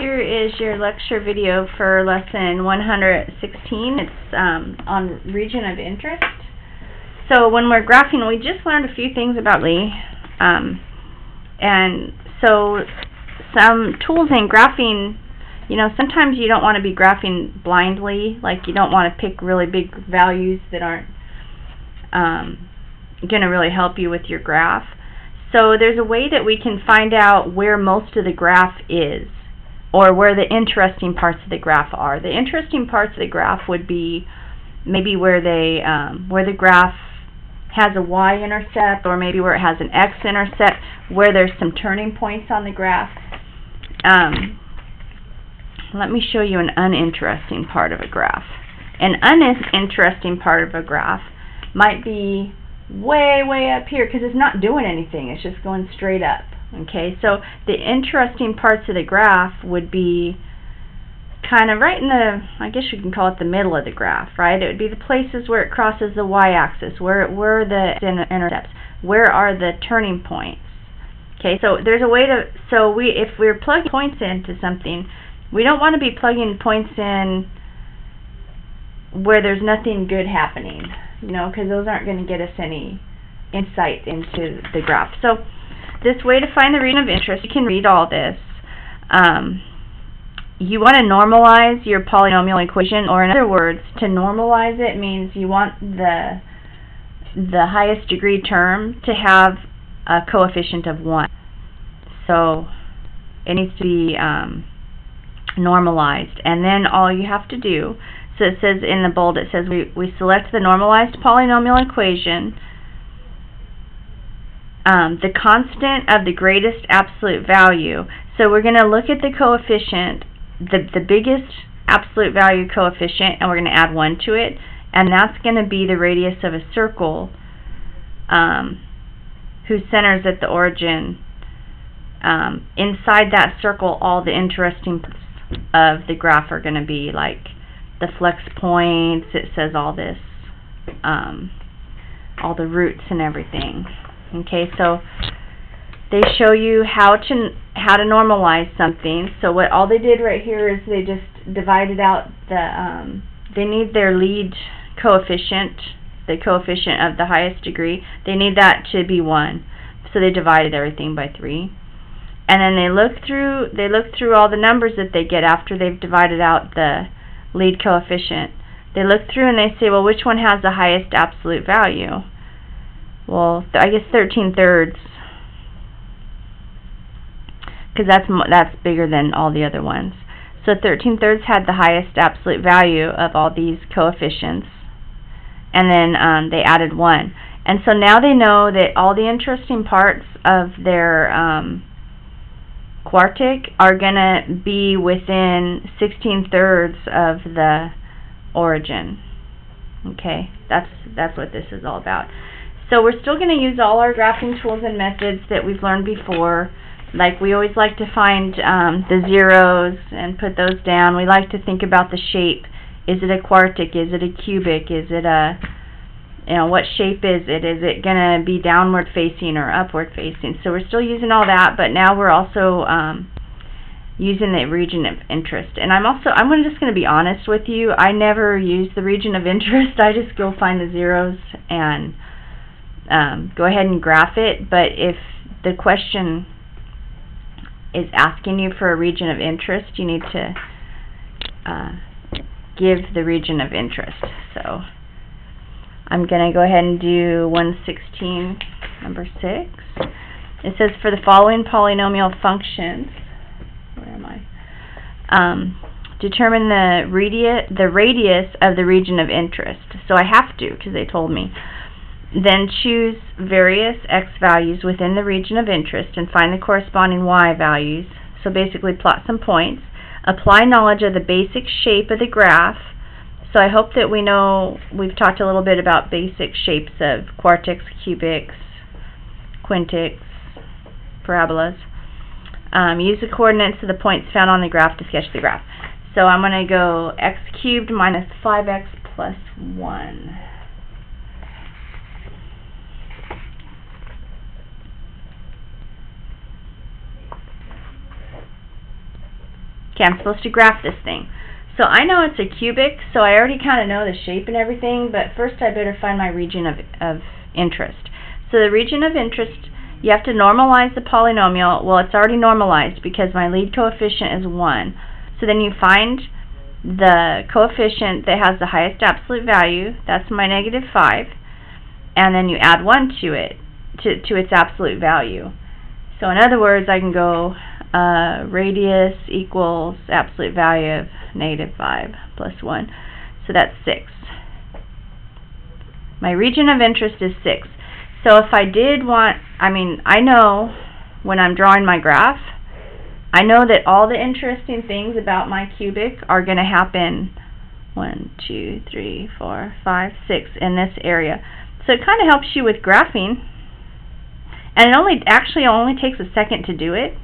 here is your lecture video for lesson 116. It's um, on region of interest. So when we're graphing, we just learned a few things about Lee. Um, and so some tools in graphing, you know, sometimes you don't want to be graphing blindly, like you don't want to pick really big values that aren't um, going to really help you with your graph. So there's a way that we can find out where most of the graph is or where the interesting parts of the graph are. The interesting parts of the graph would be maybe where they um, where the graph has a y-intercept or maybe where it has an x-intercept, where there's some turning points on the graph. Um, let me show you an uninteresting part of a graph. An uninteresting part of a graph might be way, way up here because it's not doing anything. It's just going straight up. Okay, so the interesting parts of the graph would be kind of right in the, I guess you can call it the middle of the graph, right? It would be the places where it crosses the y-axis, where, where the intercepts, where are the turning points. Okay, so there's a way to, so we, if we're plugging points into something, we don't want to be plugging points in where there's nothing good happening, you know, because those aren't going to get us any insight into the graph. So this way to find the region of interest, you can read all this. Um, you want to normalize your polynomial equation, or in other words, to normalize it means you want the the highest degree term to have a coefficient of 1. So it needs to be um, normalized. And then all you have to do, so it says in the bold, it says we, we select the normalized polynomial equation um, the constant of the greatest absolute value. So we're going to look at the coefficient, the, the biggest absolute value coefficient, and we're going to add 1 to it, and that's going to be the radius of a circle um, whose center is at the origin. Um, inside that circle, all the interesting parts of the graph are going to be like the flex points, it says all this, um, all the roots and everything. Okay, so they show you how to how to normalize something. So what all they did right here is they just divided out the um, they need their lead coefficient, the coefficient of the highest degree. They need that to be one. So they divided everything by three. And then they look through they look through all the numbers that they get after they've divided out the lead coefficient. They look through and they say, well, which one has the highest absolute value? Well, I guess 13 thirds, because that's that's bigger than all the other ones. So 13 thirds had the highest absolute value of all these coefficients, and then um, they added one. And so now they know that all the interesting parts of their um, quartic are going to be within 16 thirds of the origin. Okay, that's that's what this is all about. So we're still going to use all our graphing tools and methods that we've learned before. Like we always like to find um, the zeros and put those down. We like to think about the shape. Is it a quartic? Is it a cubic? Is it a, you know, what shape is it? Is it going to be downward facing or upward facing? So we're still using all that, but now we're also um, using the region of interest. And I'm also, I'm just going to be honest with you, I never use the region of interest. I just go find the zeros and um, go ahead and graph it, but if the question is asking you for a region of interest, you need to uh, give the region of interest. So I'm going to go ahead and do 116, number 6. It says for the following polynomial functions, where am I? Um, determine the radius, the radius of the region of interest. So I have to because they told me. Then choose various x values within the region of interest and find the corresponding y values. So basically plot some points. Apply knowledge of the basic shape of the graph. So I hope that we know, we've talked a little bit about basic shapes of quartics, cubics, quintics, parabolas. Um, use the coordinates of the points found on the graph to sketch the graph. So I'm going to go x cubed minus 5x plus 1. Okay, I'm supposed to graph this thing. So I know it's a cubic, so I already kind of know the shape and everything, but first I better find my region of, of interest. So the region of interest, you have to normalize the polynomial. Well, it's already normalized because my lead coefficient is 1. So then you find the coefficient that has the highest absolute value, that's my negative 5, and then you add 1 to it, to, to its absolute value. So in other words, I can go uh, radius equals absolute value of negative 5 plus 1. So that's 6. My region of interest is 6. So if I did want, I mean, I know when I'm drawing my graph, I know that all the interesting things about my cubic are going to happen 1, 2, 3, 4, 5, 6 in this area. So it kind of helps you with graphing. And it only actually only takes a second to do it.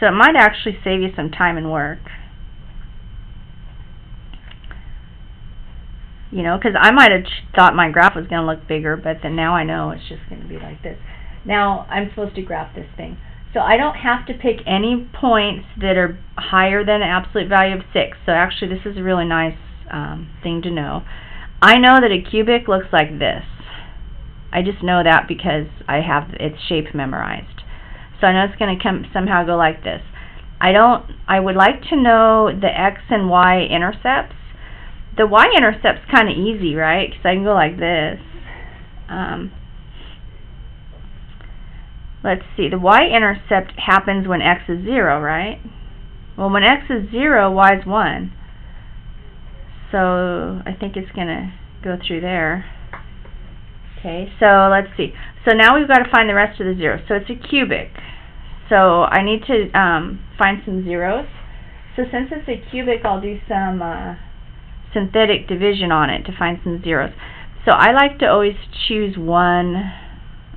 So it might actually save you some time and work. You know, because I might have thought my graph was going to look bigger, but then now I know it's just going to be like this. Now I'm supposed to graph this thing. So I don't have to pick any points that are higher than the absolute value of 6. So actually this is a really nice um, thing to know. I know that a cubic looks like this. I just know that because I have its shape memorized. So I know it's going to come somehow go like this. I don't, I would like to know the x and y intercepts. The y-intercept's kind of easy, right? Because I can go like this. Um, let's see, the y-intercept happens when x is 0, right? Well, when x is 0, y is 1. So I think it's going to go through there. Okay, so let's see. So now we've got to find the rest of the zeros. So it's a cubic. So I need to um, find some zeros. So since it's a cubic, I'll do some uh, synthetic division on it to find some zeros. So I like to always choose 1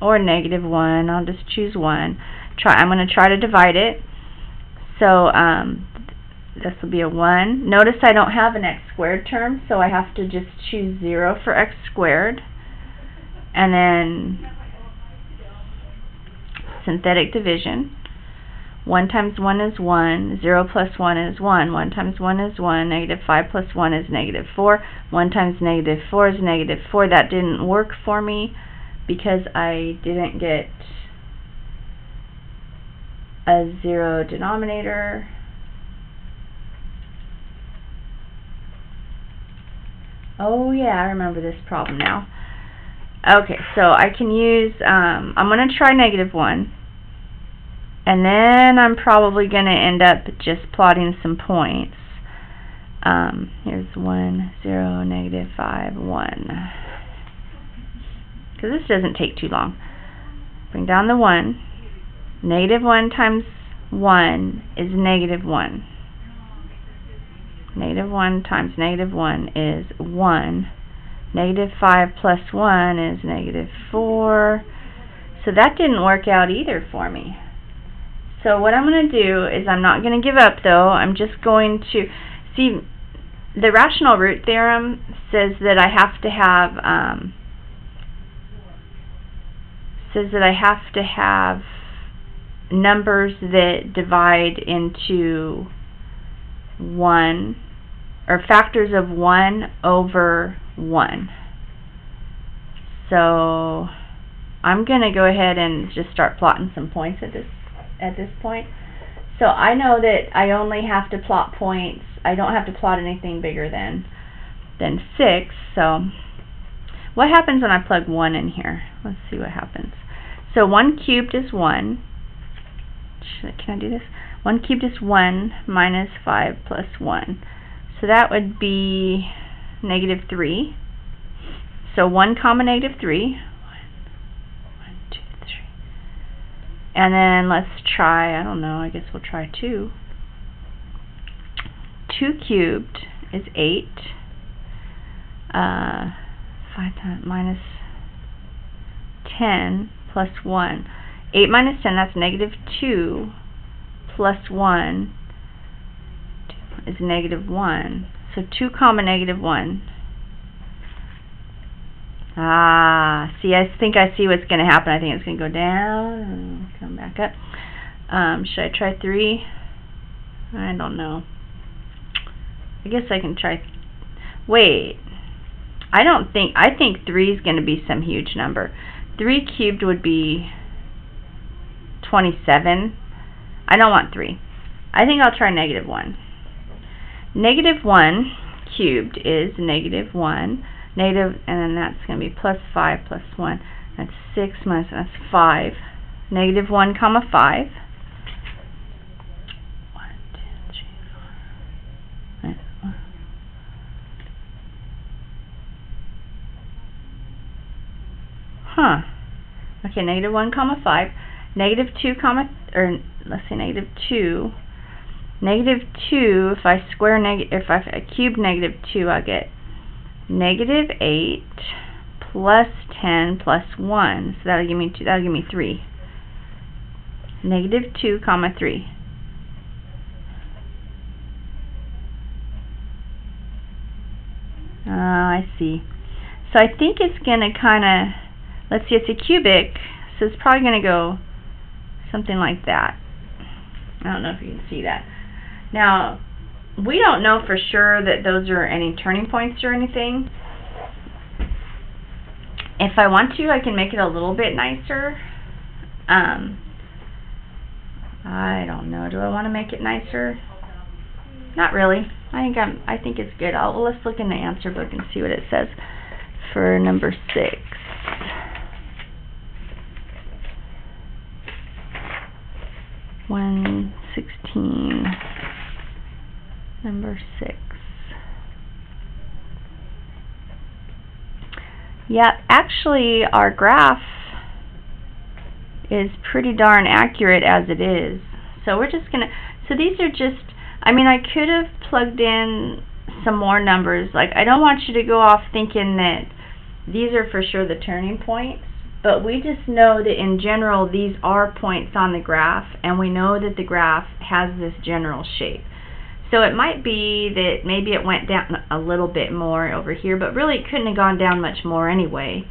or negative 1. I'll just choose 1. Try. I'm going to try to divide it. So um, this will be a 1. Notice I don't have an x squared term, so I have to just choose 0 for x squared. And then synthetic division. 1 times 1 is 1, 0 plus 1 is 1, 1 times 1 is 1, negative 5 plus 1 is negative 4, 1 times negative 4 is negative 4. That didn't work for me because I didn't get a zero denominator. Oh yeah, I remember this problem now. Okay, so I can use, um, I'm going to try negative 1. And then I'm probably going to end up just plotting some points. Um, here's 1, 0, negative 5, 1. Because this doesn't take too long. Bring down the 1. Negative 1 times 1 is negative 1. Negative 1 times negative 1 is 1. Negative 5 plus 1 is negative 4. So that didn't work out either for me. So what I'm going to do is I'm not going to give up though. I'm just going to see the rational root theorem says that I have to have um, says that I have to have numbers that divide into 1 or factors of 1 over 1. So I'm going to go ahead and just start plotting some points at this at this point. So I know that I only have to plot points. I don't have to plot anything bigger than than 6. So what happens when I plug 1 in here? Let's see what happens. So 1 cubed is 1. Can I do this? 1 cubed is 1 minus 5 plus 1. So that would be negative 3. So 1 comma negative 3. And then let's try, I don't know, I guess we'll try 2. 2 cubed is 8. Uh, 5 times minus 10 plus 1. 8 minus 10, that's negative 2 plus 1 is negative 1. So 2 comma negative 1. Ah, see, I think I see what's going to happen. I think it's going to go down and come back up. Um, should I try 3? I don't know. I guess I can try. Wait. I don't think, I think 3 is going to be some huge number. 3 cubed would be 27. I don't want 3. I think I'll try negative 1. Negative 1 cubed is negative 1. Negative, and then that's going to be plus 5 plus 1. That's 6 minus, that's 5. Negative 1 comma 5. Huh. Okay, negative 1 comma 5. Negative 2 comma, or let's say negative 2. Negative 2, if I square negative, if I cube negative 2, I get negative 8 plus 10 plus 1. So that'll give me two, that'll give me 3. Negative 2 comma 3. Uh, I see. So I think it's going to kind of Let's see, it's a cubic, so it's probably going to go something like that. I don't know if you can see that. Now, we don't know for sure that those are any turning points or anything. If I want to, I can make it a little bit nicer. Um, I don't know. Do I want to make it nicer? Not really. I think I'm. I think it's good. I'll, well, let's look in the answer book and see what it says for number six. 116, number 6. Yeah, actually our graph is pretty darn accurate as it is. So we're just going to, so these are just, I mean I could have plugged in some more numbers. Like I don't want you to go off thinking that these are for sure the turning points but we just know that in general these are points on the graph and we know that the graph has this general shape. So it might be that maybe it went down a little bit more over here, but really it couldn't have gone down much more anyway.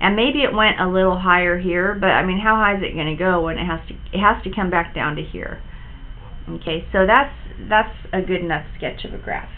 And maybe it went a little higher here, but I mean how high is it going to go when it has to it has to come back down to here. Okay, so that's that's a good enough sketch of a graph.